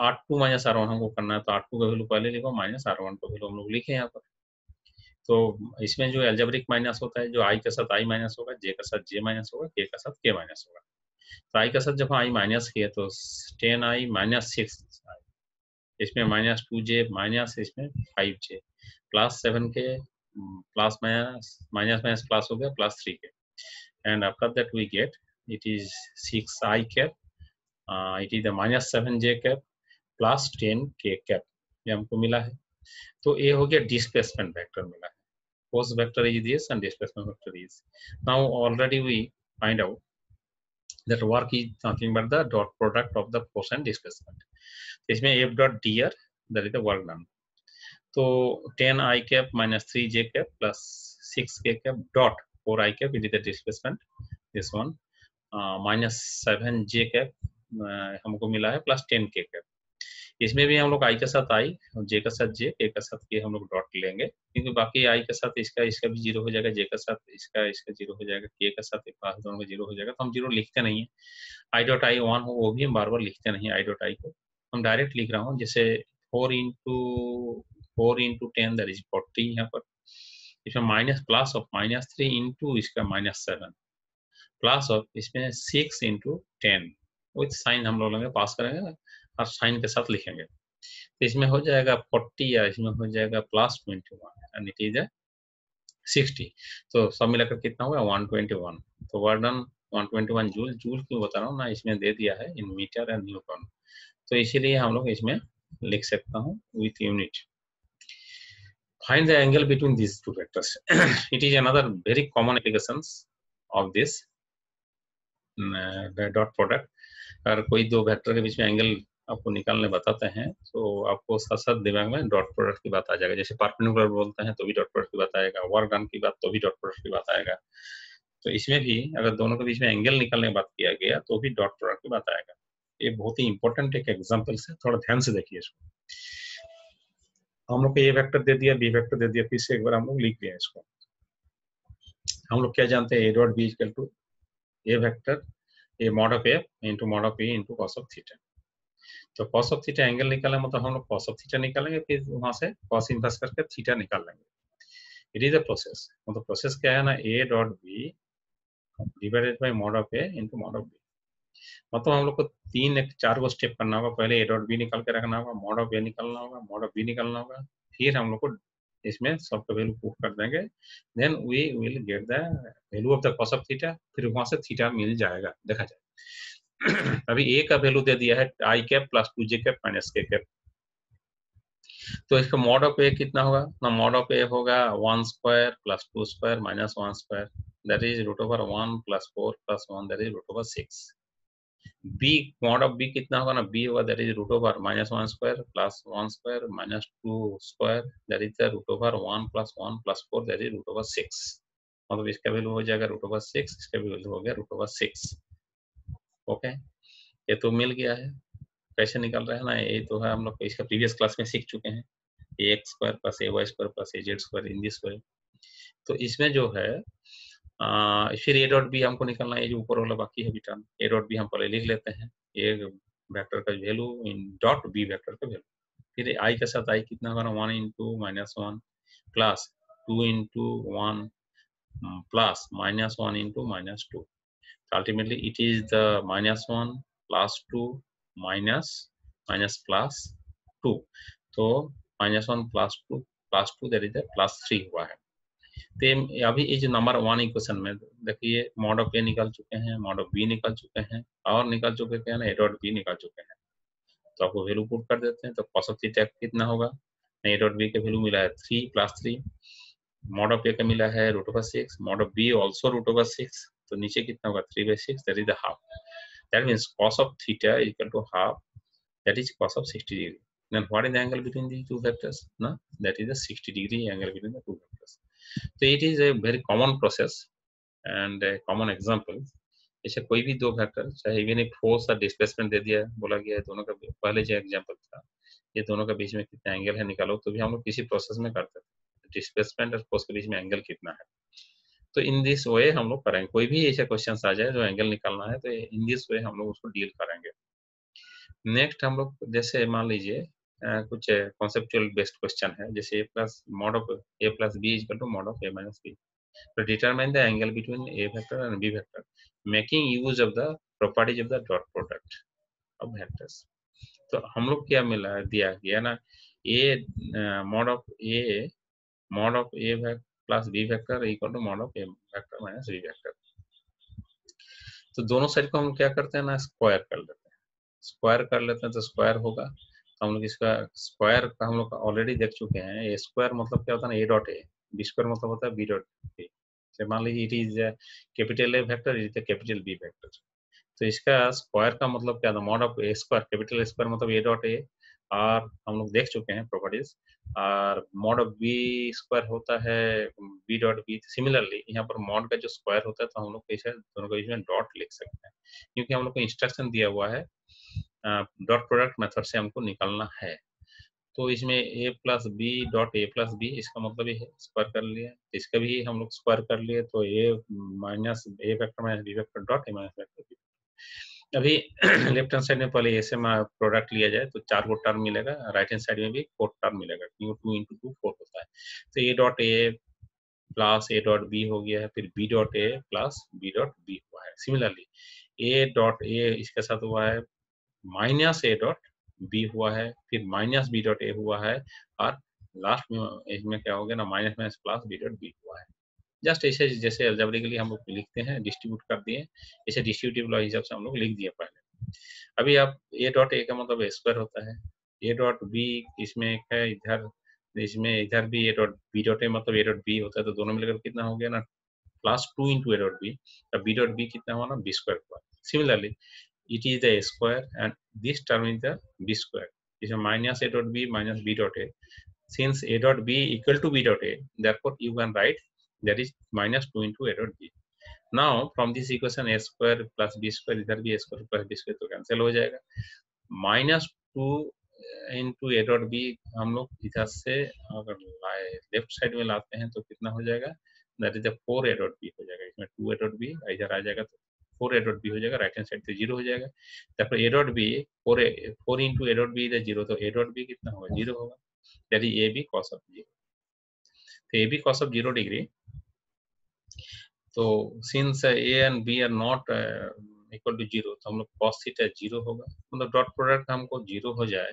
r two minus r one हमको करना है तो आर टू का वैल्यू पहले लिखो माइनस आर वन का वैल्यू हम लोग लिखे यहाँ पर। तो इसमें जो एल्जेब्रिक माइनस होता है, जो आई के साथ आई माइनस होगा जे का साथ जे माइनस होगा के का साथ के माइनस होगा। तो आई का साथ जब आई माइनस किया तो टेन आई माइनस सिक्स इसमें माइनस टू जे माइनस इसमें five j plus seven k plus minus minus minus plus हो गया plus three k and after that we get it is 6i cap uh, it is the minus 7j cap plus 10k cap ये हमको मिला है तो ये हो गया डिस्प्लेसमेंट वेक्टर मिला है force vector is this and displacement vector is now already we find out that work is nothing but the dot product of the force and displacement इसमें f dot dr that is the work done तो 10 i cap minus 3 j cap plus 6 k cap dot 4 i cap is the displacement this one. 7 j cap uh, हमको मिला है प्लस 10 k cap. इसमें भी हम लोग आई के साथ आई जे के साथ जे के के साथ के हम लोग डॉट लेंगे क्योंकि बाकी आई के साथ इसका इसका भी ज़ीरो हो जाएगा जे के साथ इसका इसका ज़ीरो हो जाएगा के के साथ पास दोनों का ज़ीरो हो जाएगा तो हम ज़ीरो लिखते नहीं है. आई डॉट आई वन हो वो भी हम बार बार लिखते नहीं आई डॉट आई को. हम डायरेक्ट लिख रहा हूँ जैसे four into four into ten there is forty यहाँ पर. इसमें minus plus of minus three into इसका माइनस सेवन प्लस ऑफ़ इसमें six into ten with sign हम लोग लेंगे पास करेंगे और साइन के साथ लिखेंगे। तो इसमें हो जाएगा फोर्टी या इसमें हो जाएगा plus twenty one and it is sixty तो सब मिलाकर कितना हुआ? वन ट्वेंटी वन तो वर्डन one twenty one joule joule क्यों बता रहा हूँ? ना इसमें दे दिया है इन मीटर एंड न्यूटन तो इसीलिए हम लोग इसमें लिख सकता हूँ with unit find the angle between these two vectors. It is another very common applications of this uh, dot product. अगर कोई दो वेक्टर के बीच में एंगल आपको निकालने बताते हैं तो आपको साथ साथ दिमाग में डॉट प्रोडक्ट की बात आ जाएगा। जैसे पार्पनिकुलर बोलते हैं तो भी डॉट प्रोडक्ट की बात आएगा। वर्क डन की बात तो भी डॉट प्रोडक्ट की बात आएगा। तो इसमें भी अगर दोनों के बीच में एंगल निकालने की बात किया गया तो भी डॉट प्रोडक्ट की बात आएगा। ये बहुत ही इंपॉर्टेंट एक एग्ज़ाम्पल है थोड़ा ध्यान से देखिए इसको। हम लोग को ए वेक्टर दे दिया बी वेक्टर दे दिया, फिर से एक बार हम लोग लिख दिया इसको। हम लोग क्या जानते हैं a dot b equal to a vector a mod of a into mod of a into cos of theta तो कॉस ऑफ़ थीटा एंगल निकाले मतलब हम लोग कॉस ऑफ़ थीटा निकालेंगे, फिर वहाँ से कॉस इनवर्स करके थीटा निकाल लेंगे। इट इज़ अ प्रोसेस मतलब प्रोसेस क्या है ना a dot b divided by mod of a into mod of b मतलब हम लोग को तीन एक चार गो स्टेप करना होगा। पहले ए डॉट बी निकाल के रखना होगा मॉड ऑफ़ ए निकालना होगा मॉड ऑफ़ बी निकालना होगा, फिर हम लोग को इसमें सबका वैल्यू पुट कर देंगे। Then we will get the value of the cos of theta फिर वहाँ से थीटा मिल जाएगा, देखा जाए। अभी ए का वैल्यू दे दिया है i cap plus two j cap minus k cap तो इसका मॉड ऑफ़ ए कितना होगा? ना मॉड ऑफ़ ए होगा one square plus two square minus one square that is root over one plus four plus one that is root over six b mod of b कितना होगा ना? B होगा, that is root over minus one square plus one square minus two square, that is the root over one plus one plus four, that is root over six. मतलब इसका वैल्यू हो जाएगा रूट ओवर सिक्स इसका वैल्यू हो गया रूट ओवर सिक्स ओके ये तो मिल गया है। कैसे निकल रहा है ना? ये तो है, हम लोग इसका प्रीवियस क्लास में सीख चुके हैं। A x square plus a y square plus a z square in this way तो इसमें जो है फिर ए डॉट बी हमको निकलना है जो ऊपर वाला बाकी है टर्म ए डॉट बी हम पहले लिख लेते हैं। ए वेक्टर का value in dot b vector का वैल्यू फिर आई के साथ आई कितना होगा one into minus one plus two into one plus minus one into minus two ultimately, it is the minus 1 plus 2 minus minus plus 2 तो minus 1 plus 2 plus 2 that is the plus 3 हुआ है। तो अभी जो नंबर वन इक्वेशन में, देखिए, मॉड ऑफ़ ए निकल चुके हैं, मॉड ऑफ़ बी निकल चुके हैं, और निकल चुके हैं ना, ए डॉट बी निकल चुके हैं। तो आपको वैल्यू पुट कर देते हैं तो कॉस ऑफ़ थीटा कितना होगा? ए डॉट बी का वैल्यू मिला है three plus three mod of a का मिला है root over six mod of b also root over six तो नीचे कितना होगा? Three by six that is the half that means cos of theta equal to half that is cos of sixty degree then what is the angle between these two vectors? No that is a 60 degree angle between the two vectors. It is a very common process and a common example. जैसे कोई भी दो वेक्टर चाहे इवन एक फोर्स और डिस्प्लेसमेंट दे दिया, बोला गया है दोनों का पहले जो एग्जांपल था, ये दोनों के बीच में कितना एंगल है निकालो तो भी हम लोग किसी प्रोसेस में करते थे। डिस्प्लेसमेंट और फोर्स के बीच में एंगल कितना है। तो इन दिस वे हम लोग करेंगे। कोई भी ऐसे क्वेश्चन आ जाए जो एंगल निकालना है तो इन दिस वे हम लोग उसको डील करेंगे। नेक्स्ट हम लोग, जैसे मान लीजिए कुछ कॉन्सेप्चुअल बेस्ड क्वेश्चन है, जैसे a plus mod of a plus b is two mod of a minus b to determine the angle between a vector and b vector, making use of the properties of the dot product of vectors. तो हम लोग क्या मिला, दिया गया ना, a mod of a, mod of a plus b vector equal to mod of a vector minus b vector तो दोनों साइड को हम क्या करते हैं ना स्क्वायर कर लेते हैं। स्क्वायर कर लेते हैं तो स्क्वायर होगा। हम लोग इसका स्क्वायर का हम लोग ऑलरेडी देख चुके हैं। ए स्क्वायर मतलब क्या होता है ना a dot a b square मतलब होता है बी डॉट ए मान लीजिए it is capital a vector is capital b vector तो इसका स्क्वायर का मतलब क्या था? Mod of a square capital square मतलब ए डॉट ए और हम लोग देख चुके हैं प्रॉपर्टीज़ और मॉड ऑफ़ बी स्क्वायर होता है बी डॉट बी सिमिलरली यहाँ पर मॉड का जो स्क्वायर होता है तो हम लोग कैसे दोनों के बीच में डॉट लिख सकते हैं। क्योंकि हम लोग को इंस्ट्रक्शन दिया हुआ है। डॉट प्रोडक्ट मेथड से हमको निकालना है। तो इसमें a plus b dot a plus b इसका मतलब ये है स्क्वायर कर लिया। इसका भी हम लोग स्क्वायर कर लिए तो a minus a vector minus b vector dot a minus vector अभी लेफ़्ट हैंड साइड में पहले ऐसे प्रोडक्ट लिया जाए तो चार को टर्म मिलेगा। राइट हैंड साइड में भी फोर टर्म मिलेगा। क्योंकि टू इंटू टू फोर होता है। तो a dot a plus a dot b हो गया है, फिर b dot a plus b dot b हुआ है। सिमिलरली ए डॉट ए इसके साथ हुआ है माइनस ए डॉट बी हुआ है, फिर माइनस बी डॉट ए हुआ है, और लास्ट में, इसमें क्या हो गया ना minus minus plus b dot b हुआ है। जस्ट ऐसे जैसे अलजबरिकली हम लोग लिखते हैं डिस्ट्रीब्यूट कर दिए, ऐसे डिस्ट्रीब्यूटिव लॉ हिसाब से हम लोग लिख दिए पहले। अभी आप ए डॉट ए का मतलब स्क्वायर होता है। ए डॉट बी इसमें एक है, इधर इसमें इधर भी a dot b dot a मतलब ए डॉट बी होता है तो दोनों मिलकर कितना हो गया ना plus two into a dot b b dot b कितना हुआ ना बी स्क्वायर हुआ। Similarly it is the a square and this term is the b square is a minus a dot b minus b dot a since a dot b equal to b dot a therefore you can write that is minus 2 into a dot b now from this equation a square plus b square इधर भी a square plus b square तो cancel हो जाएगा minus 2 into a dot b हम लोग इधर से अगर लेफ़्ट साइड में लाते हैं तो कितना हो जाएगा that is the 4 a dot b हो जाएगा इसमें 2 a dot b इधर आ जाएगा तो फोर ए डॉट बी हो जाएगा राइट हैंड साइड से ज़ीरो हो जाएगा। तापर a dot b four a four into a dot b is zero तो ए डॉट बी कितना होगा? ज़ीरो होगा। Is a b cos of zero तो a b cos of zero degree तो since a and b are not equal to zero तो हम लोग कॉस थीटा ज़ीरो होगा। मतलब डॉट प्रोडक्ट हमको ज़ीरो हो जाए।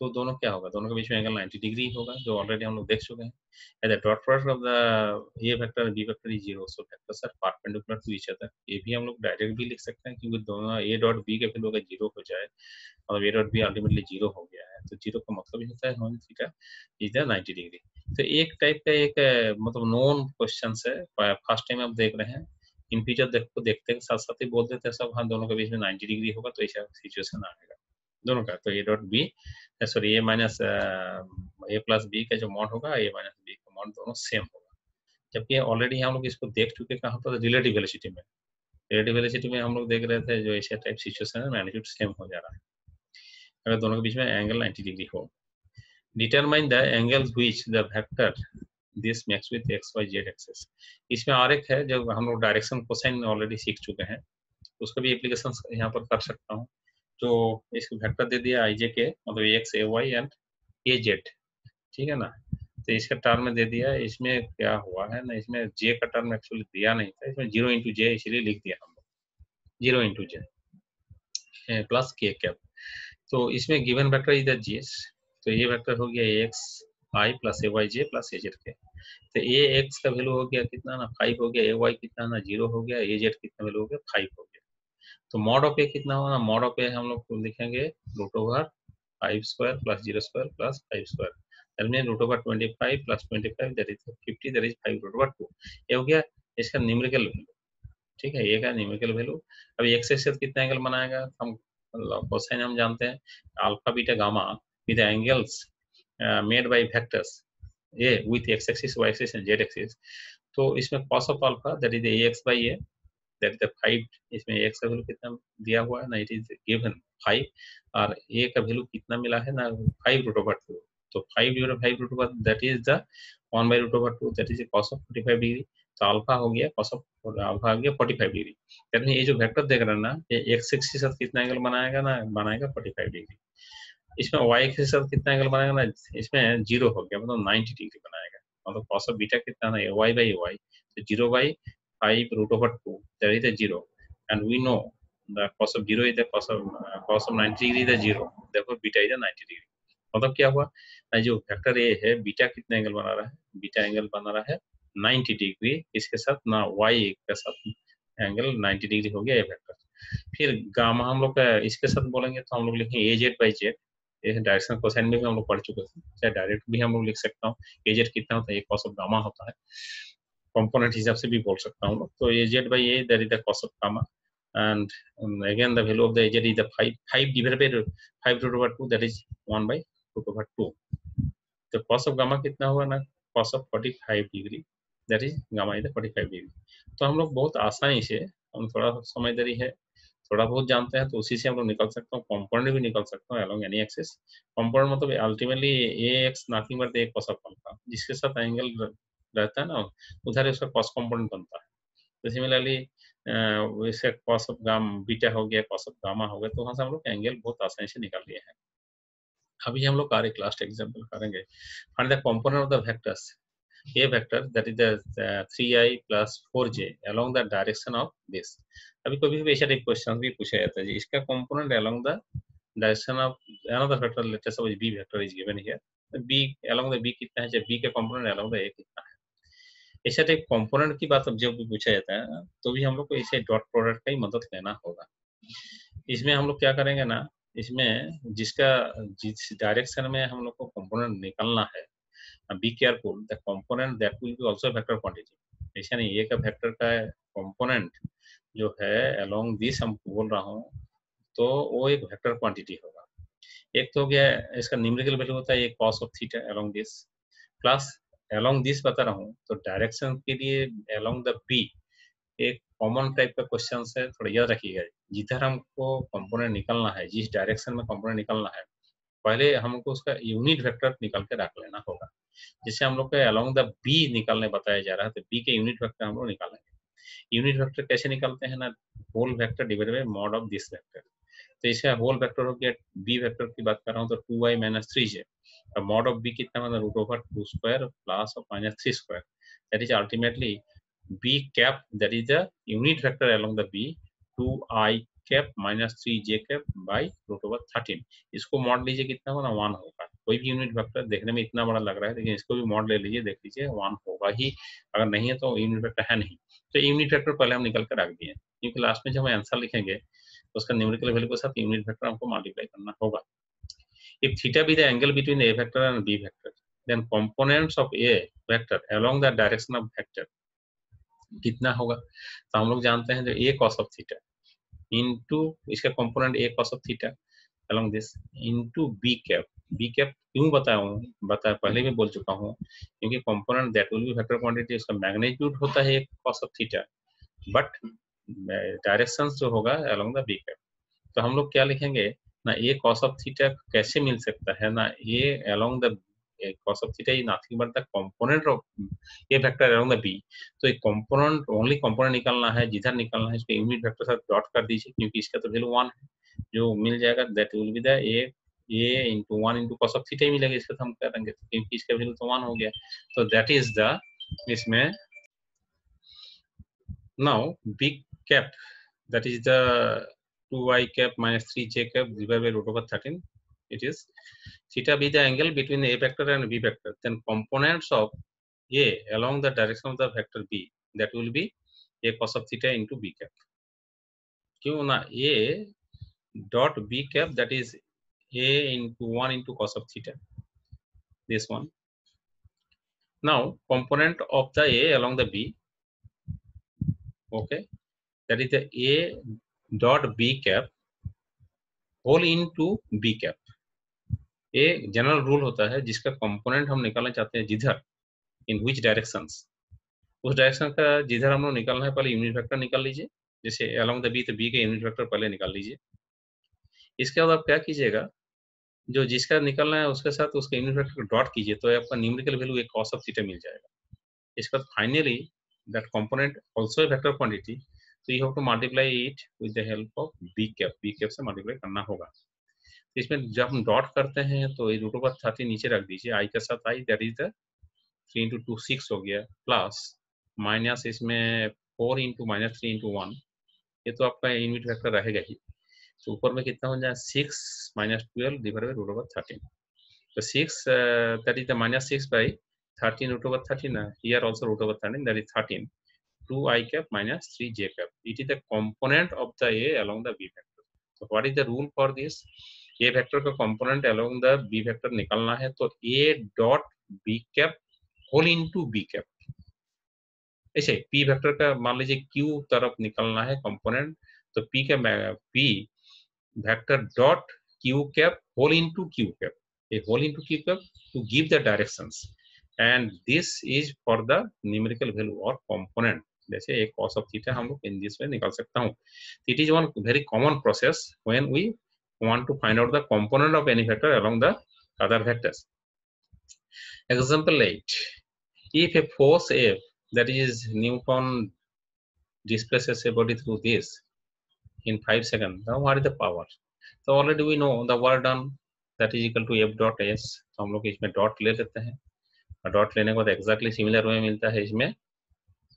तो दोनों क्या होगा? दोनों के बीच में एंगल 90 डिग्री होगा, जो ऑलरेडी हम लोग देख चुके हैं। At the dot product of the A vector B vector is zero so vectors are perpendicular to each other ये भी हम लोग डायरेक्ट भी लिख सकते हैं, क्योंकि दोनों ए डॉट बी के वैल्यू अगर ज़ीरो हो जाए, और A dot B ultimately zero हो गया है तो ज़ीरो का मतलब ये होता है होन थीटा इज़ द 90 डिग्री तो एक टाइप का एक मतलब नोन क्वेश्चन है फ़र्स्ट टाइम आप देख रहे हैं इन फ्यूचर देखो, देखते हैं साथ साथ ही बोल देते हैं सब हाँ दोनों के बीच में 90 डिग्री होगा तो ऐसा सिचुएशन आएगा। दोनों का तो A dot B sorry A minus A plus B का जो मॉड होगा ए माइनस बी का मॉड दोनों सेम होगा। जबकि ऑलरेडी हम लोग इसको देख चुके कहाँ पर रिलेटिव वेलोसिटी में। रिलेटिव वेलोसिटी में हम लोग देख रहे थे, जो ऐसे टाइप सिचुएशन है मैग्नीट्यूड सेम हो जा रहा है। अगर दोनों के बीच में एंगल 90 डिग्री हो। Determine the angle which the vector this makes with X Y Z axes इसमें और एक है, जब हम लोग डायरेक्शन कोसाइन ऑलरेडी सीख चुके हैं, उसका भी एप्लीकेशन यहाँ पर कर सकता हूँ। तो इसको वेक्टर दे दिया आई जे के मतलब X A Y and A Z ठीक है ना? तो इसका टर्म दे दिया, इसमें क्या हुआ है ना, इसमें जे का टर्म एक्चुअली दिया नहीं था, इसमें ज़ीरो इंटू जे इसलिए लिख दिया हम zero into J plus K cap तो इसमें गिवन वेक्टर इधर जी तो ये वेक्टर हो गया X I plus A Y J plus A Z K तो ए एक्स का वैल्यू हो गया कितना ना फाइव हो गया ए वाई कितना ना ज़ीरो हो गया ए जेड कितना वैल्यू हो गया फाइव हो तो मॉड ऑफ़ ए कितना होगा मॉड ऑफ़ ए हम लोग लिखेंगे root over five square plus zero square plus five square that root over twenty five plus twenty five that is fifty that is five root over two ये हो गया इसका न्यूमेरिकल वैल्यू ठीक है, ये का न्यूमेरिकल वैल्यू अभी एक्स एक्स कितना एंगल बनाएगा? हम कोसाइन हम जानते हैं। Alpha beta gamma with angles made by vectors A with X axis Y axis and Z axis तो इसमें cos of alpha that is ax by a that is the 5 इसमें ax का वैल्यू कितना दिया हुआ है? ना इट इज़ गिवन 5 और a का वैल्यू कितना मिला है? ना 5 रूट ओवर 2 तो 5 divided 5 root over that is the 1 by root over 2 that is cos of 45 degree तो अल्फ़ा हो गया, cos ऑफ़ अल्फ़ा आ गया 45 डिग्री यानी ये जो वेक्टर देख रहे हैं ना, ये x एक्सिस के साथ कितना एंगल बनाएगा ना? बनाएगा 45 डिग्री इसमें एक्सिस के साथ कितना एंगल बनाएगा ना? इसमें ज़ीरो हो गया मतलब 90 डिग्री बनाएगा. मतलब cos ऑफ़ बीटा कितना ना y y. तो 0 by 5 root over 2 there is a 0 and we know the cos of 0 is the cos of uh, cos of 90 degree is the 0 therefore beta is the 90 degree. मतलब क्या हुआ? जो वेक्टर ए है बीटा कितना एंगल बना रहा है? बीटा एंगल बना रहा है 90 डिग्री इसके साथ ना y के साथ एंगल 90 डिग्री हो गया ये वेक्टर फिर गामा हम लोग इसके साथ बोलेंगे तो हम लोग लिखेंगे ए जेड बाई जेड ये डायरेक्शन कोसाइन में भी हम लोग पढ़ चुके थे। चाहे डायरेक्ट भी हम लोग लिख सकता हूँ। ए जेड कितना होता है? कॉस ऑफ़ गामा होता है। कंपोनेंट हिसाब से भी बोल सकता हूँ। तो A Z by A that is the cos of gamma the value of the z is the 5 5 divided by 5 root over 2 that is 1 by root over 2 तो cos of gamma कितना हुआ ना? Cos of 45 degree that is gamma is 45 degree तो हम लोग बहुत आसानी से, हम थोड़ा समझदारी है, थोड़ा बहुत जानते हैं तो उसी से हम लोग निकल सकते हैं कॉम्पोनेंट भी निकल सकते हैं अलोंग एनी एक्सिस कॉम्पोनेंट मतलब ultimately A X nothing but A cos of alpha जिसके साथ एंगल रहता है ना उधर उसका कॉस कॉम्पोनेंट बनता है। तो सिमिलरली वैसे कॉस ऑफ़ गाम बीटा हो गया कॉस ऑफ़ गामा हो गया तो वहाँ से हम लोग एंगल बहुत आसानी से निकाल लिए हैं। अभी हम लोग कार्य लास्ट एग्ज़ाम्पल करेंगे। Find the component of the vectors a vector that is the uh, 3i plus 4j along the direction of this अभी कभी भी ऐसा क्वेश्चन भी पूछा जाता है इसका component along the direction of another vector let us suppose b vector is given here b along the कितना है जब b का कंपोनेंट along the a कितना है। ऐसा टाइप कंपोनेंट की बात अब जब भी पूछा जाता है तो भी हम लोग को इसे डॉट प्रोडक्ट का ही मदद लेना होगा। इसमें हम लोग क्या करेंगे ना, इसमें जिसका, जिस डायरेक्शन में हम लोग को कंपोनेंट निकलना है be careful, the component that will be also vector quantity. ऐसा नहीं, एक वेक्टर का कंपोनेंट जो है, along दिस हम बोल रहा हूँ तो वो एक वेक्टर क्वांटिटी होगा। एक तो हो गया, इसका न्यूमेरिकल वैल्यू होता है एक cos of theta along this plus along this बता रहा हूँ तो डायरेक्शन के लिए along द p एक कॉमन टाइप का क्वेश्चन है, थोड़ा याद रखिएगा। जिधर हमको कंपोनेंट निकलना है, जिस डायरेक्शन में कंपोनेंट निकलना है, पहले हमको उसका यूनिट वेक्टर निकाल के रख लेना होगा। जैसे हम लोग को अलोंग द बी निकालने बताया जा रहा है तो बी के यूनिट वेक्टर हम लोग निकालेंगे। यूनिट वेक्टर कैसे निकालते हैं ना? Whole vector divide by mod of this vector तो इसका होल वेक्टर हो गया बी वेक्टर की बात कर रहा हूँ तो two Y minus three J mod of B कितना मतलब root over two square plus of minus three square that is ultimately B cap that is the unit vector along the B two I cap minus three J cap by root over thirteen इसको मॉड लीजिए कितना होगा? वन होगा। कोई भी यूनिट वेक्टर देखने में इतना बड़ा लग रहा है, लेकिन इसको भी मॉड ले लीजिए, देख लीजिए वन होगा ही। अगर नहीं है तो यूनिट वेक्टर है नहीं। तो यूनिट वेक्टर पहले हम निकल कर रख दिए। क्योंकि लास्ट में जब हम आंसर लिखेंगे तो उसका न्यूमेरिकल वैल्यू के साथ यूनिट वेक्टर हमको मल्टीप्लाई करना होगा। If theta be the angle between a vector and b vector then components of a vector along the direction of vector कितना होगा तो हम लोग जानते हैं जो a cos of theta into इसका component a cos of theta along this into b cap b cap क्यों बताया हूँ बताया पहले भी बोल चुका हूँ क्योंकि component that will be vector quantity उसका मैग्नीट्यूड होता है एक cos of theta but direction जो होगा along the b cap तो हम लोग क्या लिखेंगे ना a cos of theta कैसे मिल सकता है ना a along the cos of theta is nothing but the component of a vector along the b तो एक component only component निकालना है जिधर निकालना है इसको यूनिट वेक्टर साथ डॉट कर दीजिए क्योंकि इसका तो वैल्यू वन है जो मिल जाएगा that will be the a a into one into cos of theta ही मिलेगा इसका तो हम करेंगे क्योंकि इसका वैल्यू तो वन हो गया तो दैट इज़ द इसमें now big cap that is the 2y cap minus 3j cap divided by root over 13 it is theta be the angle between a vector and b vector then components of a along the direction of the vector b that will be a cos of theta into b cap क्यों ना a dot b cap that is a into 1 into cos of theta this one now component of the a along the b okay that is the a dot b cap whole into b cap. ये जनरल रूल होता है जिसका कंपोनेंट हम निकालना चाहते हैं जिधर इन विच डायरेक्शंस उस डायरेक्शन का जिधर हम लोग निकालना है, पहले यूनिट वेक्टर निकाल लीजिए, जैसे अलोंग द बी तो बी का यूनिट वेक्टर पहले निकाल लीजिए। इसके बाद आप क्या कीजिएगा, जो जिसका निकलना है उसके साथ उसका यूनिट वेक्टर डॉट कीजिए तो आपका न्यूमेरिकल वैल्यू एक कॉस ऑफ़ थीटा मिल जाएगा। इसके बाद finally that component also a vector quantity तो you have to multiply it with the help of B cap B cap से मल्टीप्लाई करना होगा। इसमें जब हम डॉट करते हैं तो ये रूट ओवर थर्टी नीचे रख दीजिए। आई के साथ I that is the three into two six हो गया। प्लस माइनस इसमें four into minus three into one ये तो आपका यूनिट वेक्टर रहेगा ही। तो ऊपर में कितना हो जाए? Six minus twelve divide by root over thirteen तो six that is the minus six by thirteen root over thirteen here also root over thirteen that is thirteen two I cap minus three J cap it is the component of the a along the b vector. So what is the rule for this? A vector का component along the B vector निकालना है तो A dot B cap whole into B cap ऐसे पी वेक्टर का मान लीजिए क्यू तरफ़ निकलना है कंपोनेंट तो पी का P vector dot Q cap whole into Q cap A whole into Q cap to give the directions and this is for the numerical value or component. जैसे एक cos of theta हम लोग इन दिस में निकाल सकता हूँ it is one very common process when we want to find out the component of any vector along the other vectors example 8 if a force F that is Newton displaces a body through this in 5 seconds now what is the power so already we know the work done that is equal to f dot s तो हम लोग इसमें डॉट ले लेते हैं और डॉट लेने के बाद एक्जैक्टली सिमिलर वे मिलता है इसमें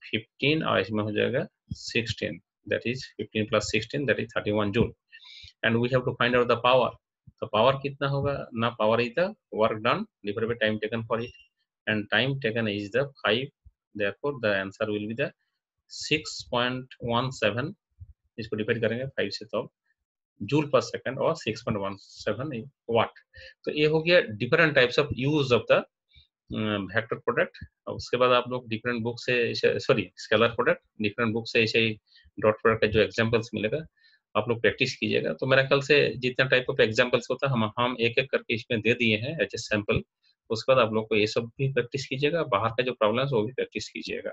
15 और इसमें हो जाएगा 16 that is 15 plus 16 that is 31 joule and we have to find out the power तो पावर कितना होगा ना power is the work done divide by time taken for it and time taken is the 5 therefore the answer will be the 6.17 इसको डिवाइड करेंगे 5 से तो जूल पर सेकंड और 6.17 वाट तो ये हो गया different types of use of the vector product उसके बाद आप लोग डिफरेंट बुक से sorry scalar product different book से ऐसे ही डॉट प्रोडक्ट का जो एग्जांपल्स मिलेगा, आप लोग प्रैक्टिस कीजिएगा। तो मेरा ख्याल से जितना टाइप ऑफ़ एग्जांपल्स होता है, हम हम एक एक करके इसमें दे दिए हैं एच ए सैंपल उसके बाद आप लोग को ये सब भी प्रैक्टिस कीजिएगा, बाहर का जो प्रॉब्लम है वो भी प्रैक्टिस कीजिएगा।